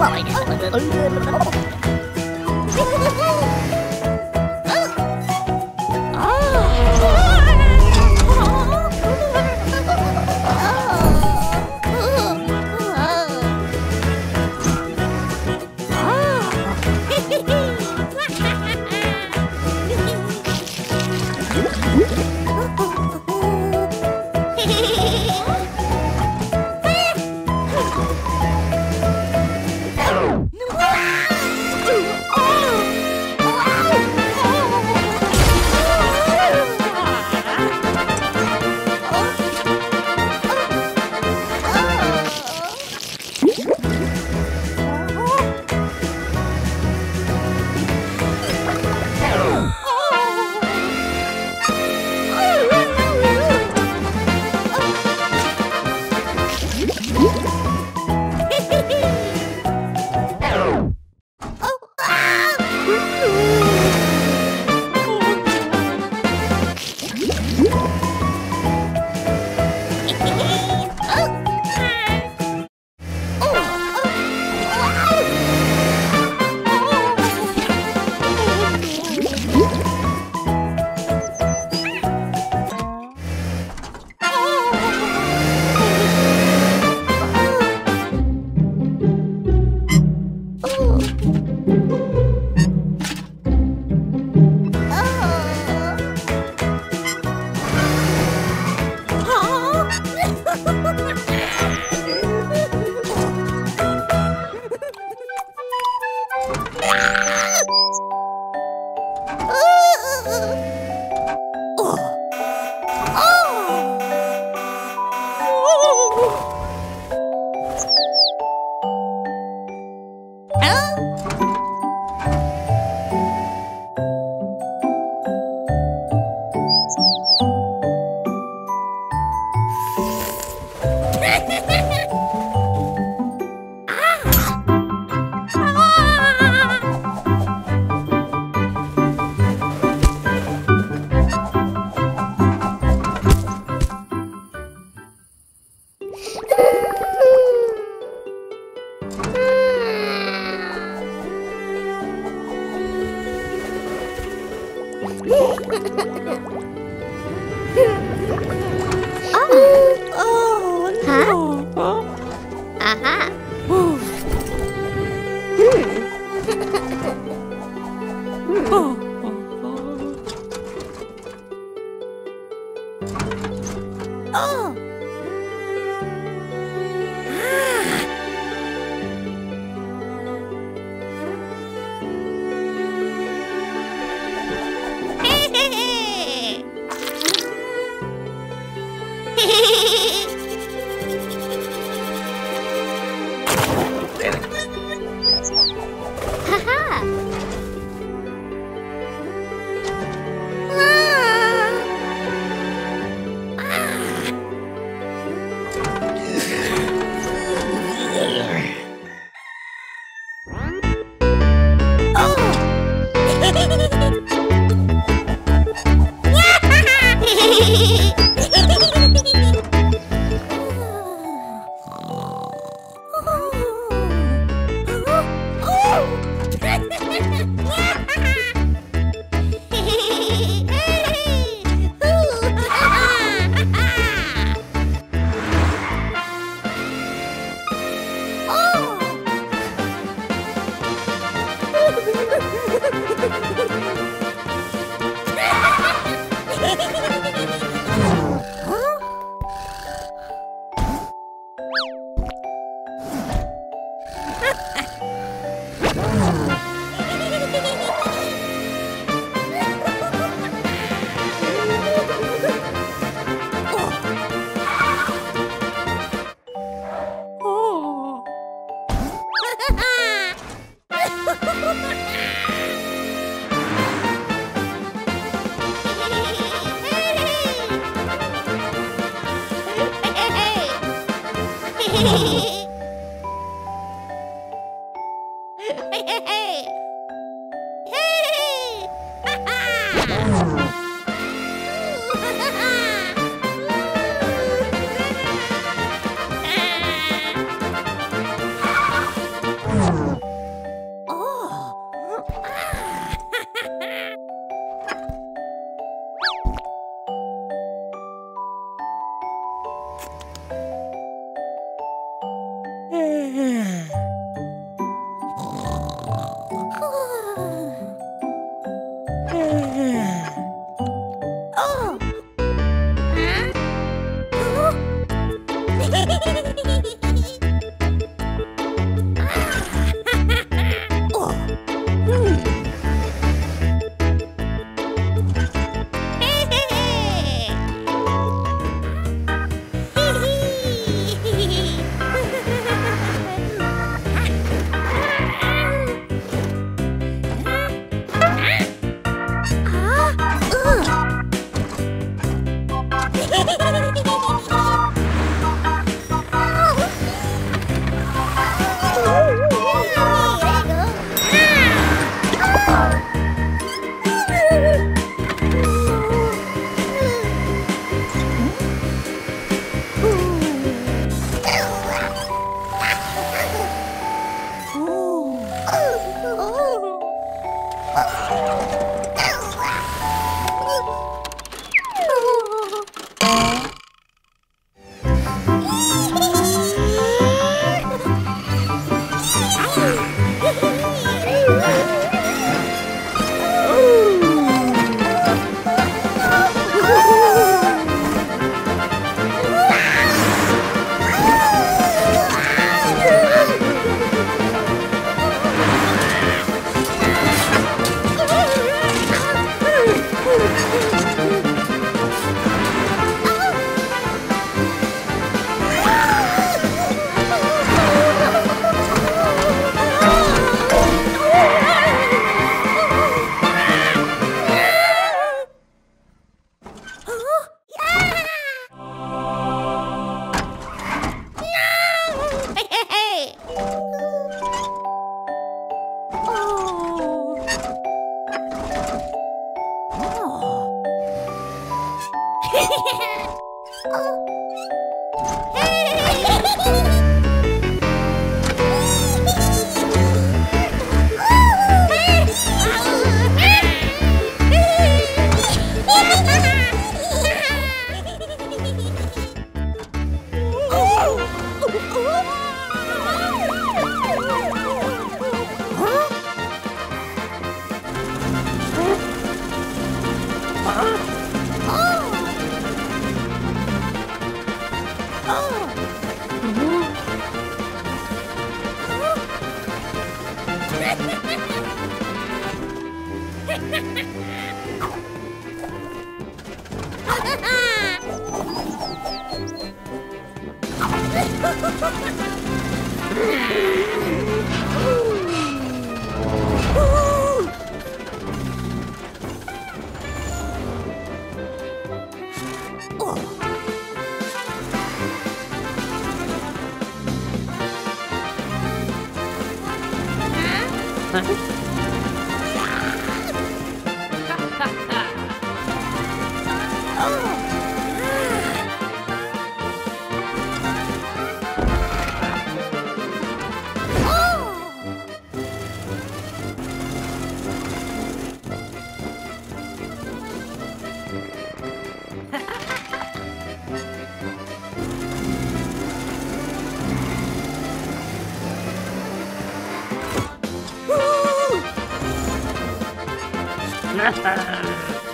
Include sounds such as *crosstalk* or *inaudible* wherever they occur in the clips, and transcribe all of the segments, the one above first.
Well, I guess. *laughs* *laughs* Yeah. *laughs* ha ha ha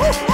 Hey!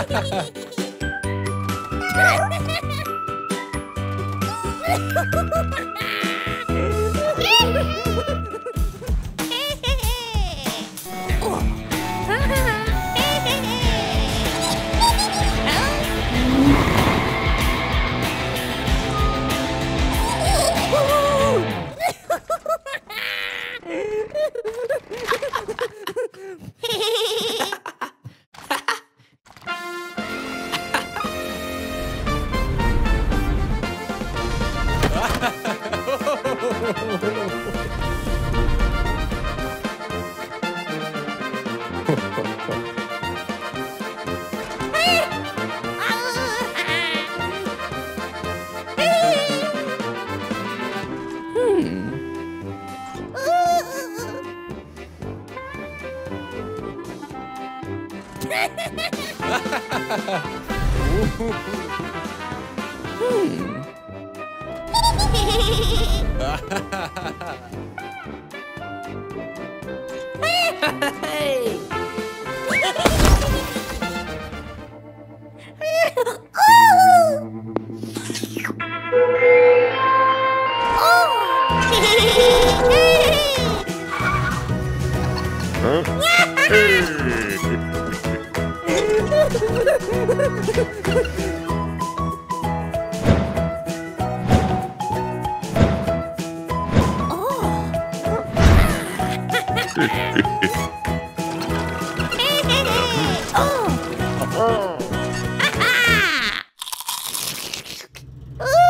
Ha ha ha!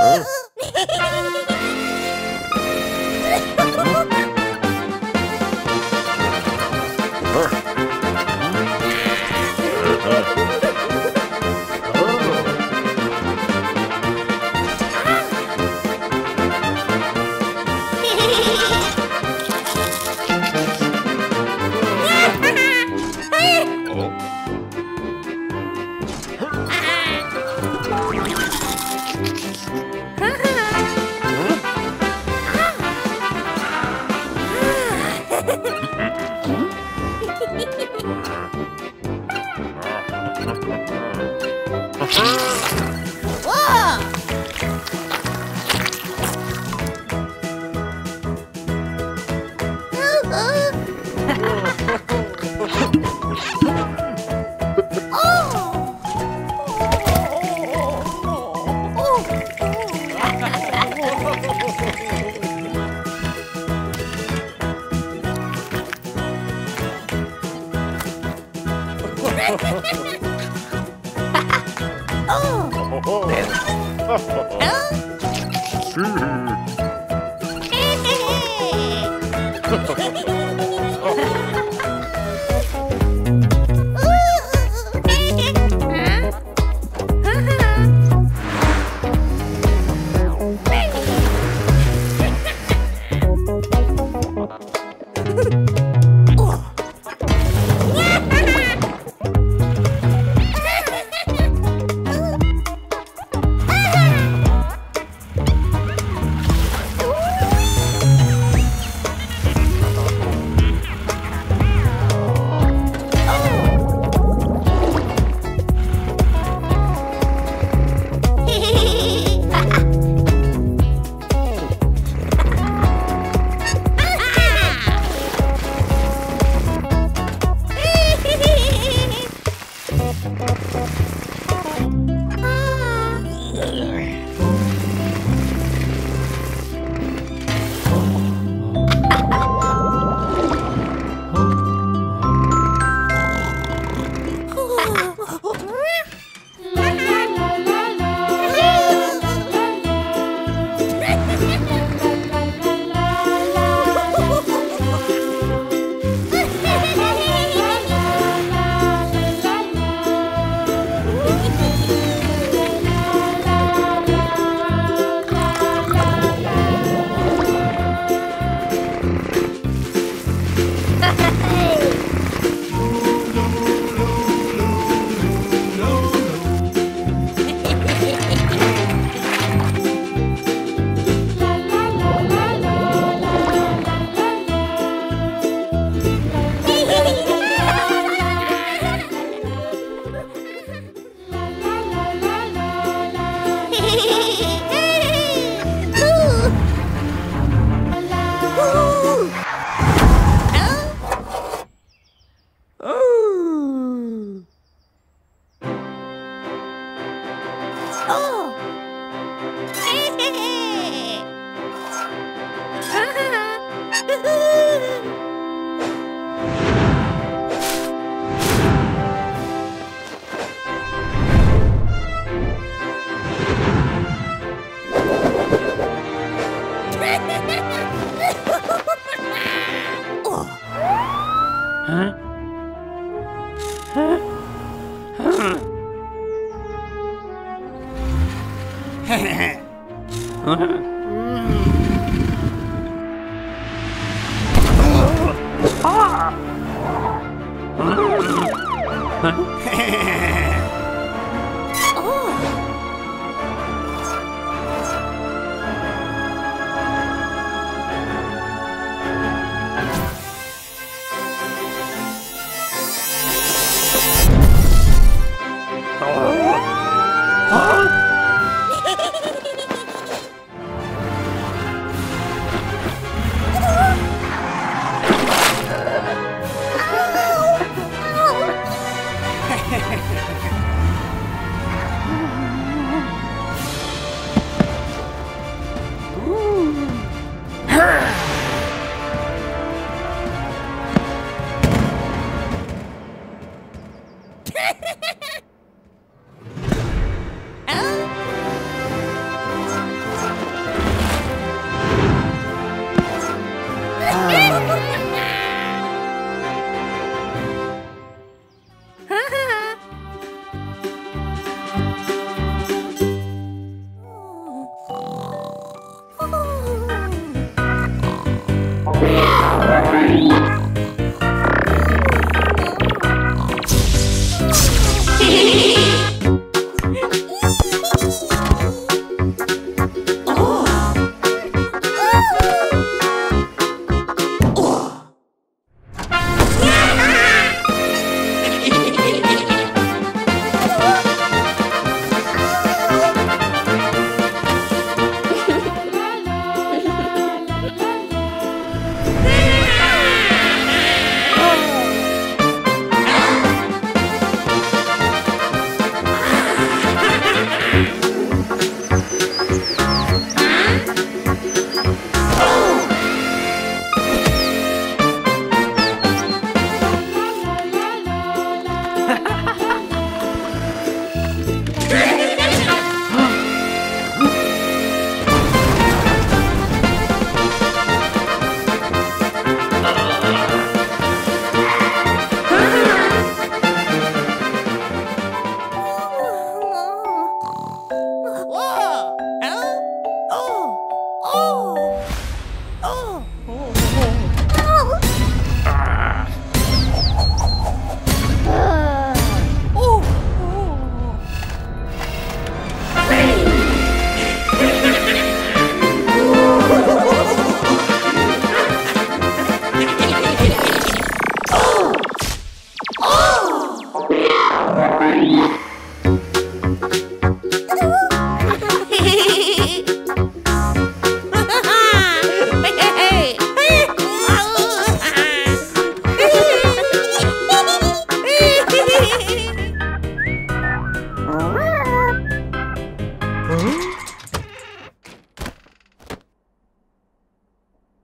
Huh?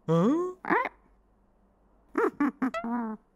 Hey! *laughs*